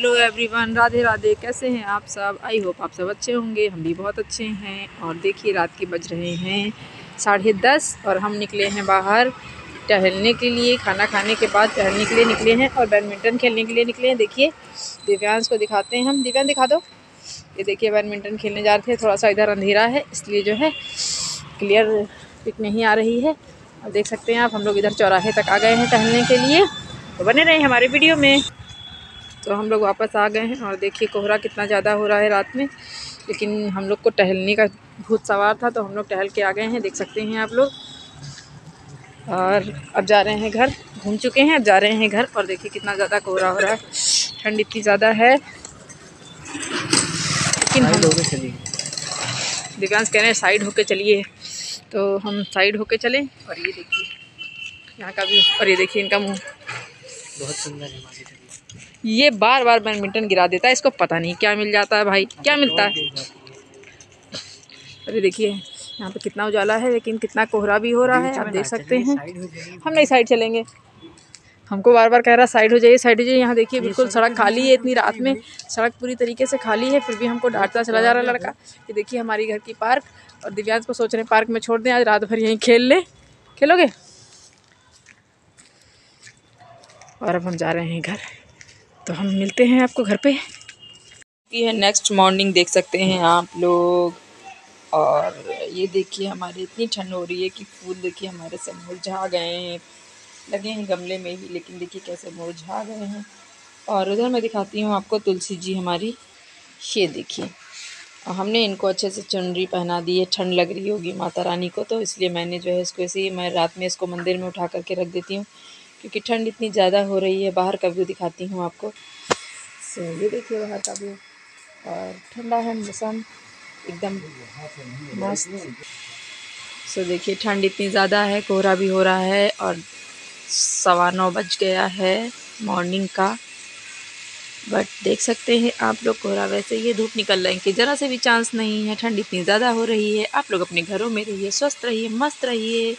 Hello everyone Radhe Radhe, कैसे हैं आप सब? आई होप आप सब अच्छे होंगे, हम भी बहुत अच्छे हैं। और देखिए, रात के बज रहे हैं साढ़े दस और हम निकले हैं बाहर टहलने के लिए, खाना खाने के बाद टहलने के लिए निकले हैं और बैडमिंटन खेलने के लिए निकले हैं। देखिए, दिव्यांश को दिखाते हैं हम। दिव्यांश, दिखा दो। ये देखिए, बैडमिंटन खेलने जा रहे थे, थोड़ा सा इधर अंधेरा है, इसलिए जो है क्लियर पिक नहीं आ रही है। और देख सकते हैं आप, हम लोग इधर चौराहे तक आ गए हैं टहलने के लिए। तो बने रहे हमारे वीडियो में। तो हम लोग वापस आ गए हैं और देखिए कोहरा कितना ज़्यादा हो रहा है रात में। लेकिन हम लोग को टहलने का भूत सवार था तो हम लोग टहल के आ गए हैं देख सकते हैं आप लोग। और अब जा रहे हैं घर घूम चुके हैं अब जा रहे हैं घर और देखिए कितना ज़्यादा कोहरा हो रहा है। ठंड इतनी ज़्यादा है। लेकिन हम लोग दिव्यांश कह रहे हैं साइड होके चलिए। तो हम साइड होके चलें और ये देखिए यहाँ का भी और ये देखिए इनका मुँह। बहुत सुंदर है ये बार बार बैडमिंटन गिरा देता है, इसको पता नहीं क्या मिल जाता है भाई, क्या मिलता है? अरे देखिए, यहाँ पे कितना उजाला है, लेकिन कितना कोहरा भी हो रहा है, आप देख सकते हैं। हम नहीं साइड चलेंगे। हमको बार बार कह रहा साइड हो जाइए, साइड हो जाइए। यहाँ देखिए, बिल्कुल सड़क खाली है इतनी रात में। सड़क पूरी तरीके से खाली है, फिर भी हमको डांटता चला जा रहा लड़का ये देखिए, हमारी घर की पार्क और दिव्यांश को सोच रहे पार्क में छोड़ दें, आज रात भर यहीं खेल ले। खेलोगे? और अब हम जा रहे हैं घर। तो हम मिलते हैं आपको घर पे। ये है नेक्स्ट मॉर्निंग देख सकते हैं आप लोग। और ये देखिए हमारी, इतनी ठंड हो रही है कि फूल देखिए हमारे सब मुरझा गए हैं। लगे हैं गमले में ही लेकिन देखिए कैसे मुरझा गए हैं। और उधर मैं दिखाती हूँ आपको तुलसी जी हमारी। ये देखिए हमने इनको अच्छे से चुनरी पहना दी है। ठंड लग रही होगी माता रानी को तो इसलिए मैंने जो है इसको ऐसे ही मैं रात में इसको मंदिर में उठा करके रख देती हूँ। क्योंकि ठंड इतनी ज़्यादा हो रही है, बाहर का व्यू दिखाती हूँ आपको। सो ये देखिए बाहर का व्यू। और ठंडा है, मौसम एकदम मस्त। सो देखिए, ठंड इतनी ज़्यादा है, कोहरा भी हो रहा है और सवा नौ बज गया है मॉर्निंग का। बट देख सकते हैं आप लोग कोहरा वैसे ये धूप निकल रहे हैं। कि ज़रा से भी चांस नहीं है, ठंड इतनी ज़्यादा हो रही है। आप लोग अपने घरों में रहिए, स्वस्थ रहिए, मस्त रहिए।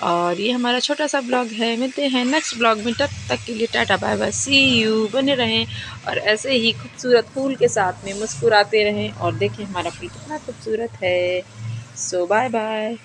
और ये हमारा छोटा सा ब्लॉग है। मिलते हैं नेक्स्ट ब्लॉग में। तब तक के लिए tata bye bye see you बने रहें और ऐसे ही खूबसूरत फूल के साथ में मुस्कुराते रहें और देखें हमारा फूल कितना खूबसूरत है। सो बाय बाय